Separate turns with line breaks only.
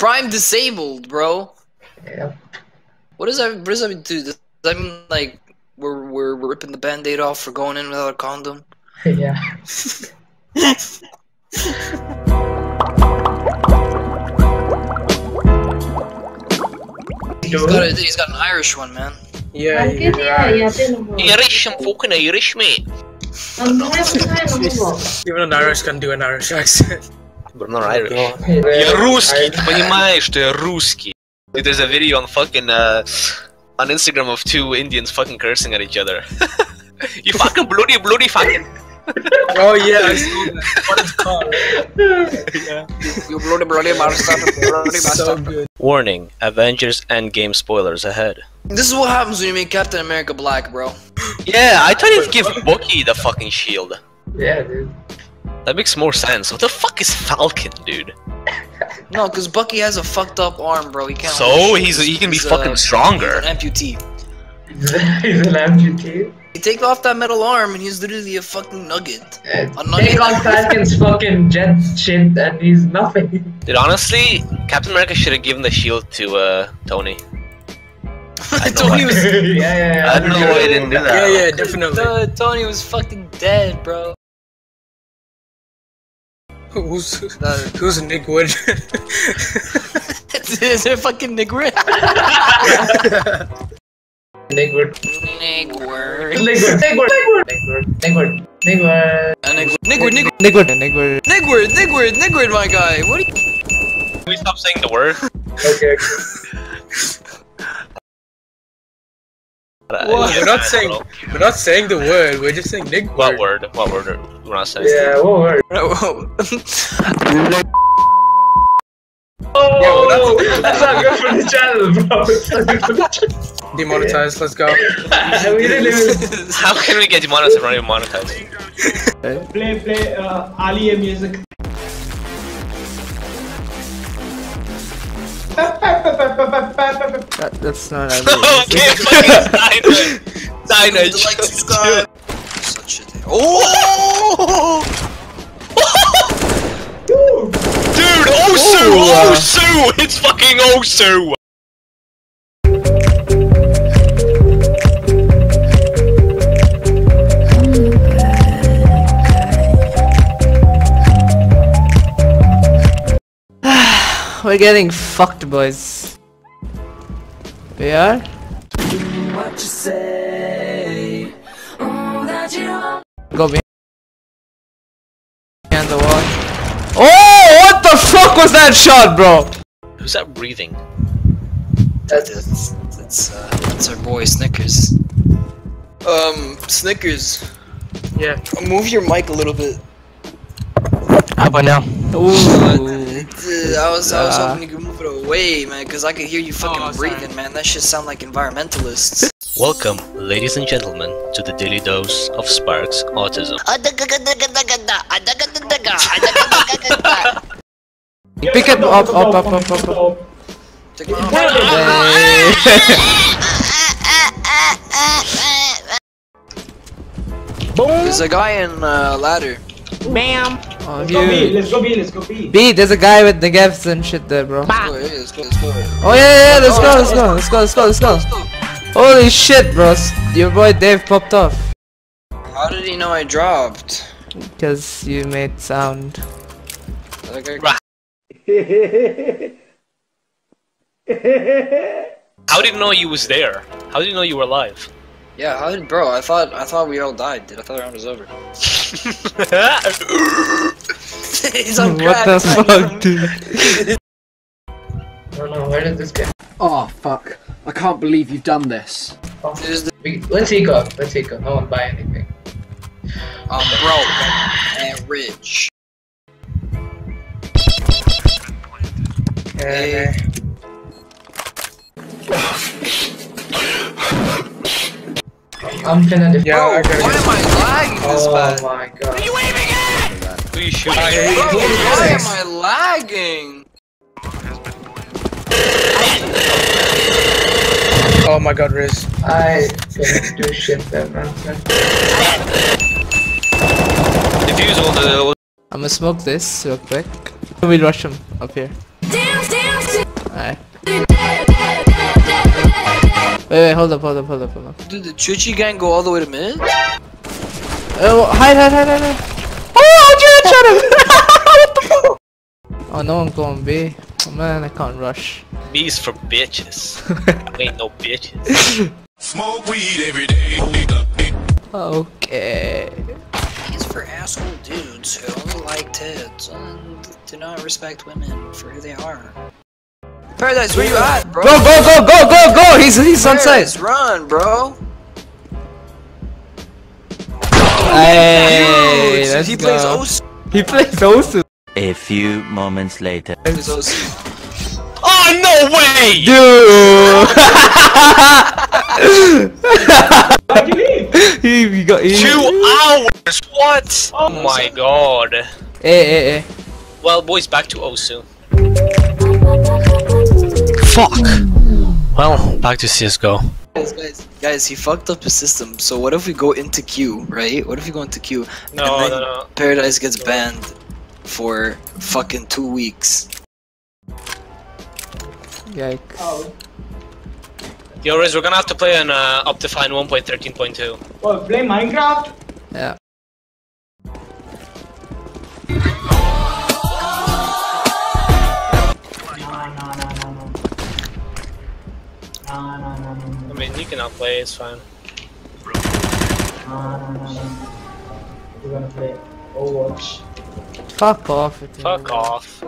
Prime disabled, bro.
Yeah.
What does that? What does that do? Does that mean like we're we're, we're ripping the band-aid off for going in without a condom?
yeah.
He's got, a, he's got an Irish one, man.
Yeah,
Anche
you're
te,
right.
ja te nog wel.
Irish, I'm fucking Irish, mate.
Dan moet je nog wel.
Even an Irish can do an Irish accent.
But I'm not Irish.
Yeah.
Я русский, ты понимаешь, что я русский. Dude, there's a video on fucking, uh, on Instagram of two Indians fucking cursing at each other. you fucking bloody, bloody fucking.
Oh yeah, I see that. What it's called.
You bloody bloody bastard, bloody
so
bastard.
good.
Warning, Avengers Endgame spoilers ahead.
This is what happens when you make Captain America black, bro.
Yeah, I thought he'd give Bucky the fucking shield.
Yeah, dude.
That makes more sense. What the fuck is Falcon, dude?
No, because Bucky has a fucked up arm, bro. He can't.
So
hold
he's he can be
He's,
fucking
uh,
stronger.
He's an amputee.
He's an amputee.
You take off that metal arm, and he's literally a fucking nugget. A nugget.
Take on Falcon's fucking jet shit and he's nothing.
Dude, honestly, Captain America should have given the shield to uh Tony. I know
Tony
why.
was.
yeah, yeah, yeah.
I don't know why he didn't do that.
yeah, yeah,
definitely. Tony was fucking dead, bro.
Who's
Uh,
who's Nick Wood?
is it fucking nigger?
Nigward.
Nigger.
Nigward. Nigward. Nigward. Nigward. Nigward.
Nigger. Nigger. Nigger.
Nigward, Nigward.
Nigger. Nigger. Nigger, my guy. What? Are you...
Can we stop saying the word?
Okay.
We're not saying we're not saying the word. We're just saying Nick.
What word? What word We're we not saying?
Yeah, what word? Oh, that's not good for the channel, bro. It's not good for the channel.
Demonetized. Let's go.
we didn't even.
How can we get demonetized if we're not even monetized?
play play uh, Ali music.
That, that's not how
okay, fucking Dinah. Dinah.
like, subscribe. Such shit. Oh!
Dude, Osu!
Ooh, uh,
Osu! It's fucking Osu!
We're getting fucked, boys. We are? Go behind the wall. Oh, what the fuck was that shot, bro?
Who's that breathing?
That's, that's, uh, that's our boy Snickers. Um, Snickers,
Yeah.
move your mic a little bit.
How about now? Ooh.
I was, I was hoping you could move it away, man, because I could hear you fucking
Oh,
breathing, man. That shit sound like environmentalists.
Welcome, ladies and gentlemen, to the daily dose of Sparks Autism.
Pick it up, up, up, up, up, up.
Take it. There's a guy in uh, ladder.
Oh,
Let's go B. Let's go B. Let's go B.
B, there's a guy with the gaps and shit there, bro.
Let's oh, go, let's go, let's go.
Oh yeah, yeah, yeah, let's go, let's go, let's go, let's go, let's go. Holy shit, bros. Your boy Dave popped off.
How did he know I dropped?
Because you made sound.
Like, I-
How did you know you was there? How did you know you were alive?
yeah, how did bro? I thought I thought we all died, dude. I thought the round was over. He's on
What
crack.
the fuck, dude?
I don't know, where did this get?
Oh fuck. I can't believe you've done this.
There's the
Let's eco. Let's eco. No one buy anything.
um broke and rich.
Yeah. I'm finna def-
Yeah,
Bro,
I gotta
why
get-
am I lagging this
Oh
bad?
my god.
Who you shooting?
I hate
Bro,
you.
why am I lagging?
Oh my god, Riz.
I didn't do shit there, man.
Defuse all the.
I'm gonna smoke this real quick. We'll rush him up here.
Dance, dance,
Alright. Wait, wait, hold up, hold up, hold up, hold up.
Did the Chuchi gang go all the way to mid?
Oh, hide, hide, hide, hide, hide. Oh, Jared shot him! what the fuck? Oh, no one going B. Oh, man, I can't rush.
B's for bitches. Ain't no bitches.
Smoke weed every day.
Okay.
He's for asshole dudes who only like tits and do not respect women for who they are. Paradise, where you at, bro?
Go, go, go, go, go, go! He's, he's on site!
Paradise, run, bro!
Hey,
Dude,
let's
he plays. Osu.
He plays Osu.
A few moments later.
Oh no way!
Dude!
Why'd you leave?
he, he got he,
Two hours. What? Oh my god.
Hey, hey, hey.
Well, boys, back to Osu. Fuck. Well, back to CS:GO.
Guys, guys, guys, he fucked up his system. So what if we go into queue, right? What if we go into queue
No,
and then
no, no.
Paradise gets banned for fucking two weeks?
Yikes.
Oh,
Yo, Riz, we're gonna have to play on uh, Optifine 1.13.2.
oh, play Minecraft?
Yeah.
I mean, you cannot play, it's fine.
We're gonna play Overwatch.
Fuck off.
Fuck off.